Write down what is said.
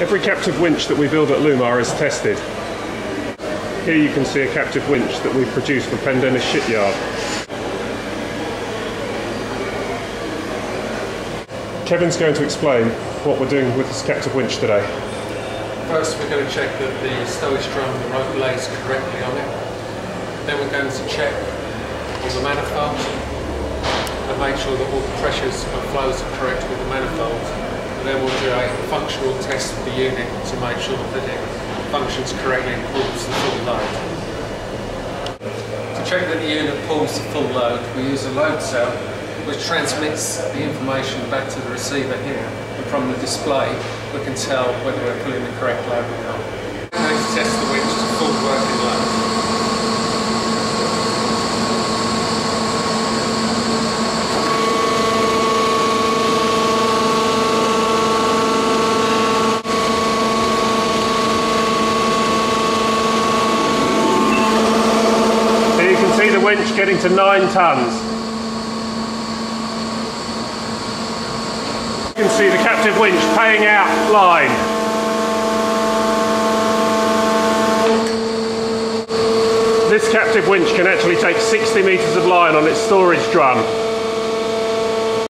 Every captive winch that we build at Lewmar is tested. Here you can see a captive winch that we've produced for Pendennis Shipyard. Kevin's going to explain what we're doing with this captive winch today. First, we're going to check that the stowage drum the rope lays correctly on it. Then we're going to check on the manifold and make sure that all the pressures and flows are correct with the manifold. Then we'll do a functional test of the unit to make sure that it functions correctly and pulls the full load. To check that the unit pulls the full load, we use a load cell which transmits the information back to the receiver here. And from the display, we can tell whether we're pulling the correct load or not. We're going to test the winch to full working load. Here you can see the winch getting to 9 tonnes. You can see the captive winch paying out line. This captive winch can actually take 60 metres of line on its storage drum.